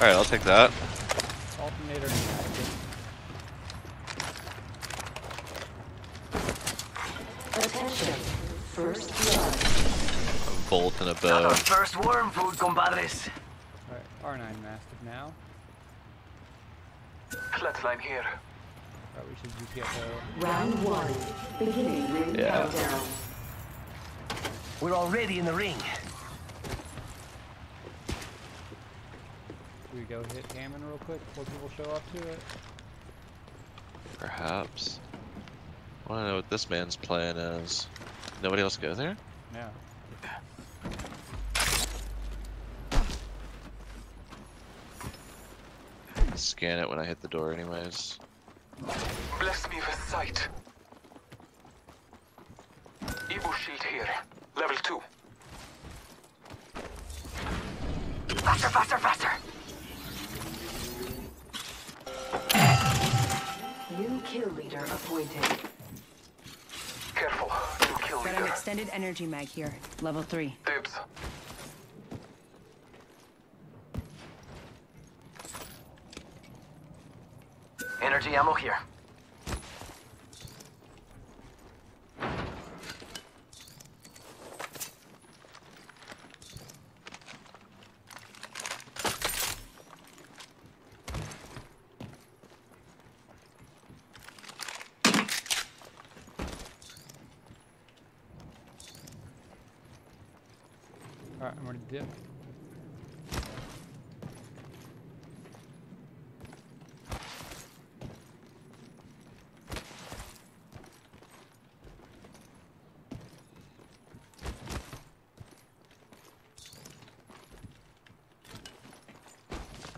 Alright, I'll take that. Alternator Attention. First blood. A bolt and a bow. our first worm food, compadres. Alright, R9 Mastiff now. Flatline here. Probably should GTFO. Round one. Beginning ring Yeah. countdown. We're already in the ring. We go hit Hammond real quick before people show up to it? Perhaps. I wanna know what this man's plan is. Nobody else go there? Yeah. Scan it when I hit the door anyways. Bless me with sight. Kill leader appointed. Careful. New kill Got an extended energy mag here. Level 3. Dibs. Energy ammo here. Alright, I'm ready to dip.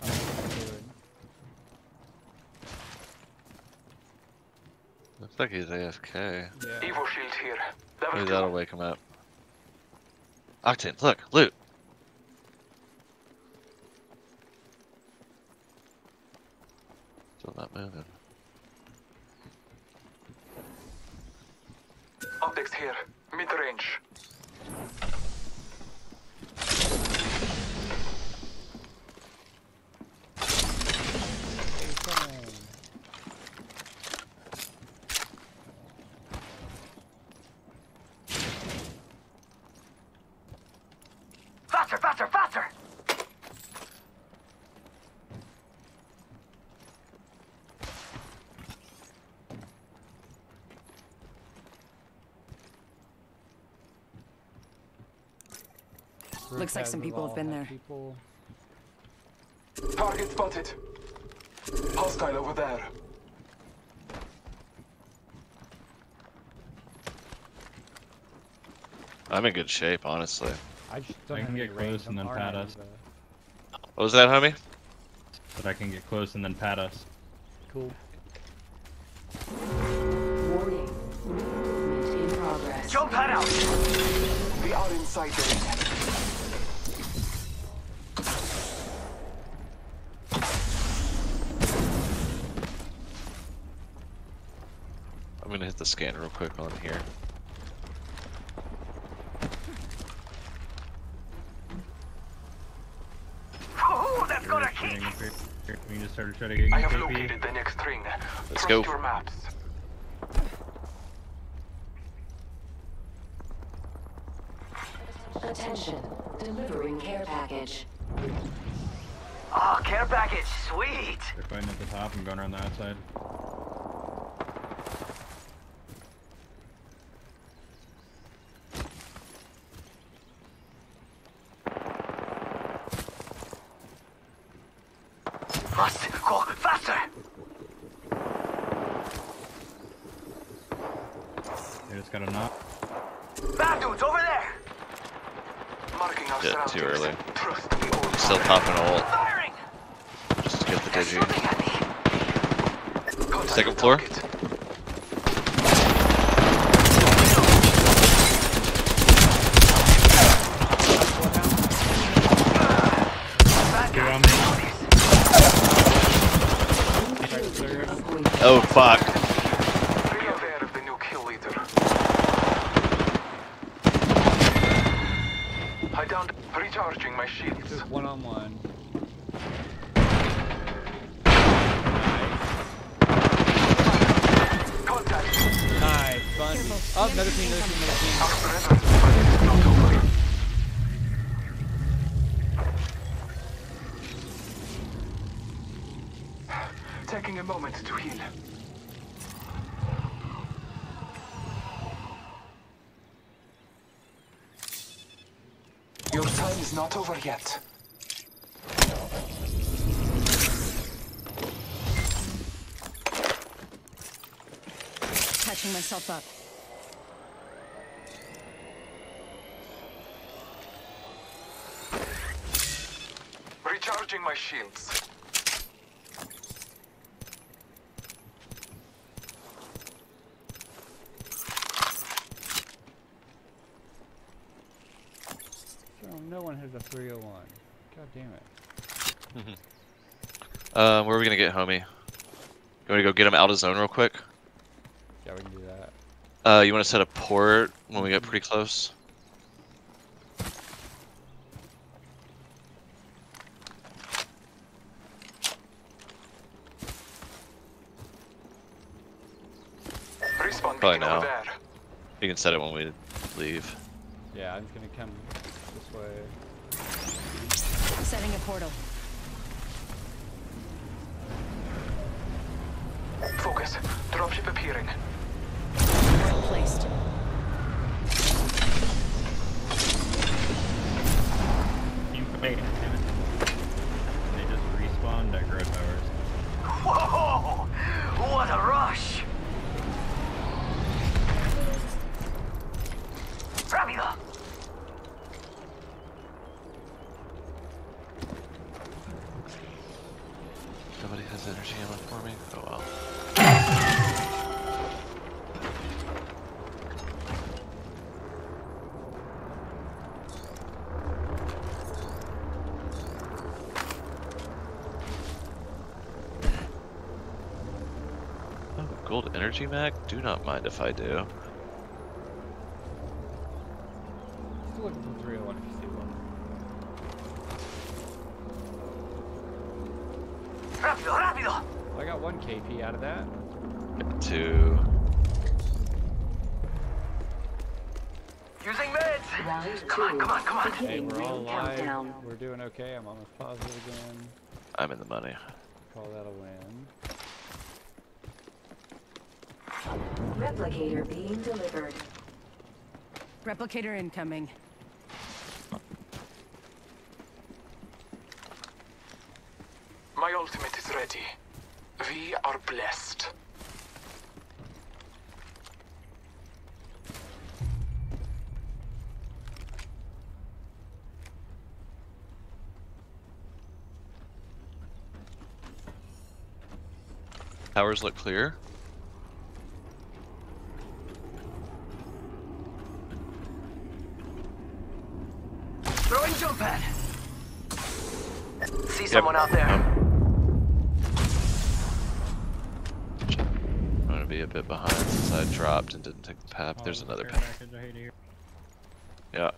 Don't know what I'm doing. Looks like he's AFK. Yeah. Evo shield here. Level Maybe that'll wake him up. Octane, look, loot! Still not moving. Optics here. Mid range. Hey, come on. Faster, faster, faster. Group Looks like some people have been there. People. Target spotted. Hostile over there. I'm in good shape, honestly. I just don't I can get close and then pat us. a- What was that, homie? But I can get close and then pat us. Cool. Warning. Movement in progress. Jump pad out. We are inside the ring. I'm gonna hit the scan real quick on here. That's gonna Shooting kick. we- We just started trying to get I have KP. located the next ring. Let's Trust go. your maps. Attention. Delivering care package. Oh, care package, sweet. They're fighting at the top. I'm going around the outside. Must go faster. They just got a knock. Bad dudes over there. Marking our Yeah, too early. Trust Still pattern. popping ult, Firing. just to get the digi. shooting at me. Contact Second floor? target. Bad Two guys. on me. New kill leader appointed. Oh fuck! Be aware of the new kill leader. I downed recharging my shields. Just one on one. respawn. Careful. Oh, another team, another team, another team. Our forever fight is not over. Taking a moment to heal. Your time is not over yet. Catching myself up. Recharging my shields. Oh, no one has a 301. God damn it. Um, where are we gonna get homie? You want to go get him out of zone real quick? Yeah, we can do that. Uh, you want to set a port when we get pretty close? Probably now. You can set it when we leave. Yeah, I'm just gonna come this way. Setting a portal. Focus. Dropship appearing. Portal placed. Team wait, damn it. They just respawned at Grow Towers. Whoa! What a rush! Rápido! Nobody has energy ammo for me? Oh well. Oh, gold energy mag? Do not mind if I do. Still looking for 301 if you see one. Rápido, rápido! I got one KP out of that. Get two. Using meds! Round Come on, come on, come on! Hey, we're all alive. countdown. We're doing okay. I'm almost positive again. I'm in the money. Call that a win. Replicator being delivered. Replicator incoming. My ultimate is ready. We are blessed. Towers look clear. Throwing jump pad! See someone out there. Um, bit behind since I dropped and didn't take the pap. Oh, There's another pap. package, I hate to hear. Yeah.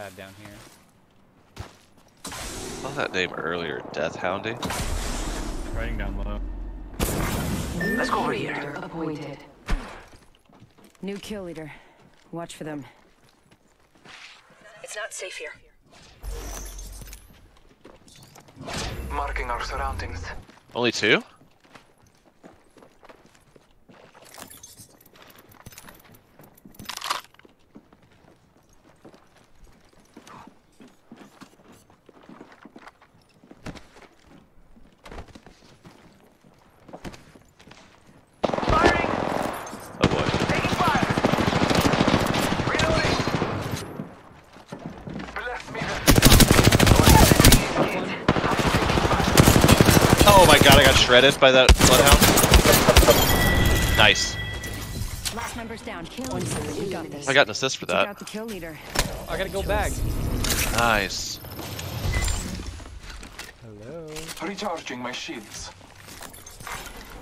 Pad down here. I saw that name earlier, Death Houndy. Riding down low. Let's go over here. appointed. New kill leader. Watch for them. It's not safe here. Marking our surroundings. Only two? Firing! Oh boy. Taking fire! Reloading! Bless me then. Oh my god, I got shredded by that bloodhound. Nice. Last member's down. One second. We got this. I got an assist for that. out the kill leader. I gotta go back. Nice. Hello. Recharging my shields.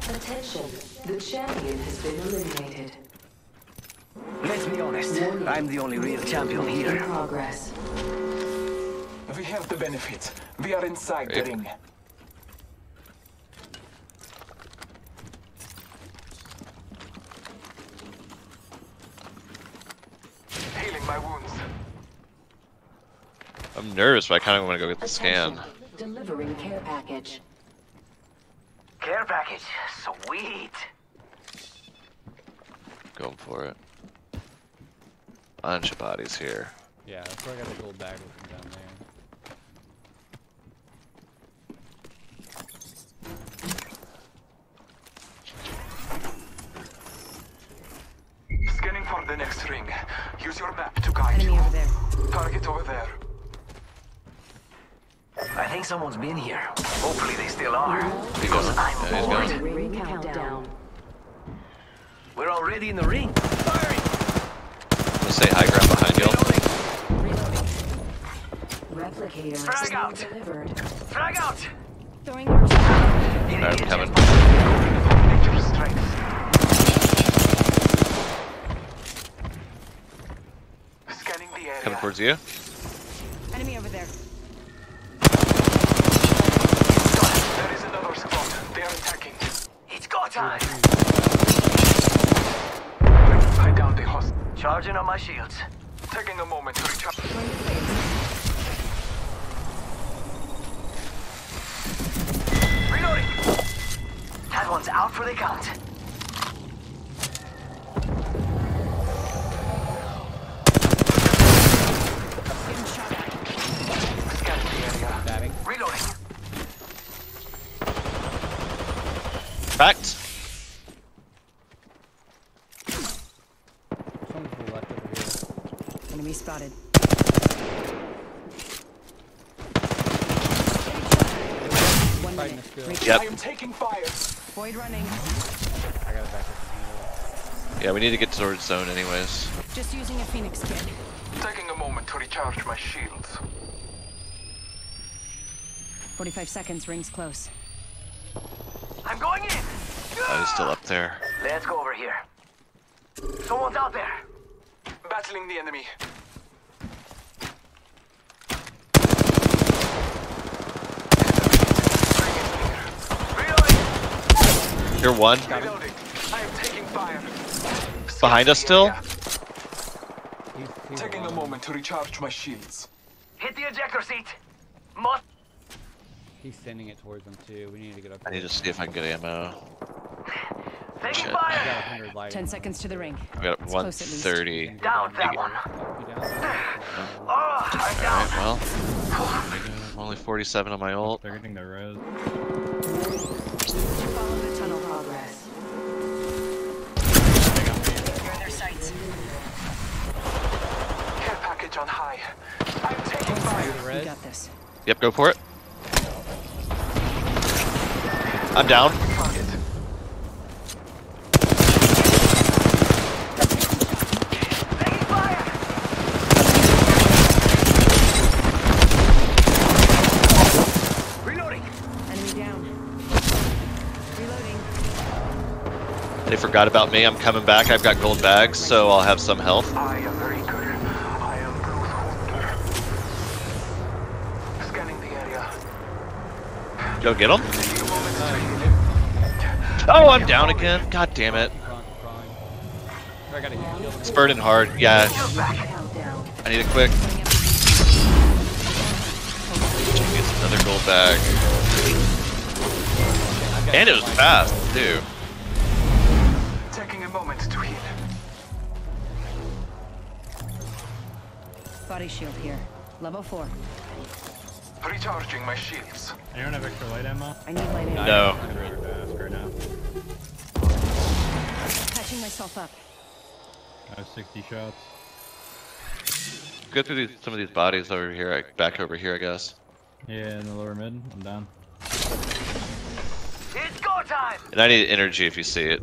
Attention. The champion has been eliminated. Let's be honest. I'm the only real champion In here. progress. We have the benefit. We are inside the ring. I'm nervous, but I kind of want to go get the scan. Delivering care package. Care package. Sweet. Going for it. Bunch of bodies here. Yeah, that's where I got the gold bag looking down there. Scanning for the next ring. Use your map to guide Enemy you. over there. Target over there. I think someone's been here. Hopefully they still are. He goes. Yeah, he's bored. going. Ring countdown. We're already in the ring. Firing. Let's say high ground behind you. Replicator Frag out. delivered. Frag out. Throwing archer. Alright, I'm coming. Nature's strength. Scanning the area. Coming towards you. Enemy over there. There is another squad. They are attacking. Time. I downed a host. Charging on my shields. Taking a moment to recharge. Reloading. That one's out for the count. Enemy spotted. One minute. Yep. I am taking fire. Void running. I got it back up Yeah, we need to get towards zone anyways. Just using a phoenix kit. Taking a moment to recharge my shields. 45 seconds. Rings close. I'm going in. Oh, he's still up there. Let's go over here. Someone's out there. Battling the enemy. Reloading. You're one. I am taking fire. Behind us still? area. He's, he's Taking a moment to recharge my shields. Hit the ejector seat. Must. He's sending it towards them too. We need to get up. I need to see if I can get ammo. Taking Shit. him. I fire. got 100 light. 10 seconds to the ring. I got It's close at least. 130. Down that one. Up, you down? Oh, I'm down. Alright, well. I'm only 47 on my ult. They're getting the res. Follow the tunnel. Progress. You're in their sights. Care package on high. I'm taking fire. The You red. got this. Yep, go for it. I'm down. Target. Taking fire. Reloading. Enemy down. Reloading. They forgot about me. I'm coming back. I've got gold bags, so I'll have some health. I am very good. I am Bruce Hunter. Scanning the area. Go get them. Taking a moment to Oh, I'm down again. God damn it. Keep on, keep on. I gotta heal them. It's burning hard. Yeah, Shields back. Countdown. I need a quick. Another gold bag. And it was fast, too. Taking a moment to heal. body shield here. Level 4. Recharging my shields. Anyone have extra light ammo? I need light ammo. No. I'm really fast right now. Patching myself up. I have 60 shots. Go through these, some of these bodies over here, like, back over here, I guess. Yeah, in the lower mid. I'm down. It's go time. And I need energy if you see it.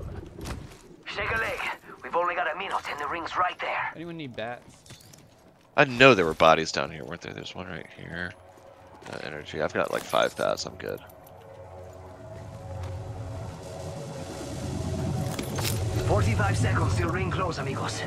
Shake a leg. We've only got a minute, and the ring's right there. Anyone need bats? I know there were bodies down here, weren't there? There's one right here. Uh, energy. I've got like five bats. I'm good. Forty-five seconds till ring close, amigos.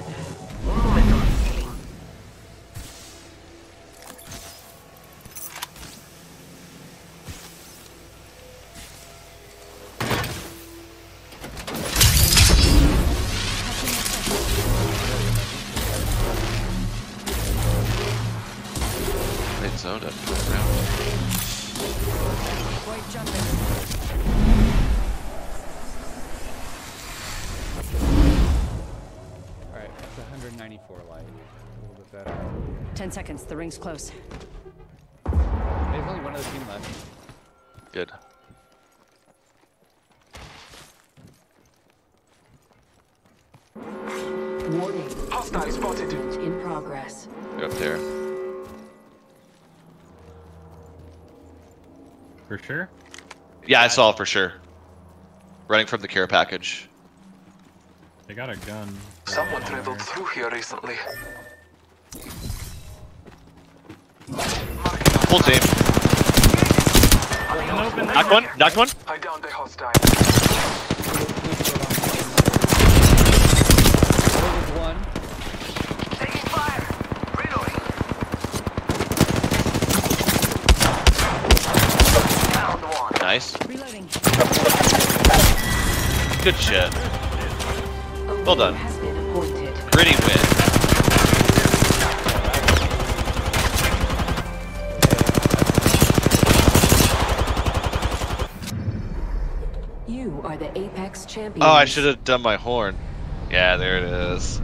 Healing. They zoned. White jumping. Alright, that's 194 light. A little bit better. Ten seconds. The ring's close. There's only one other team left. Good. Warning. Hostile spotted. In progress. They're up there. For sure. Yeah, I saw it for sure. Running from the care package. They got a gun. Someone traveled through here recently. Full team. Knocked one. Knocked one. I downed a hostile. There was one. Taking fire. Reloading. Found one. Nice. Reloading. Good shit. Well done. Has been appointed. Gritty win. You are the Apex champions. Oh, I should have done my horn. Yeah, there it is.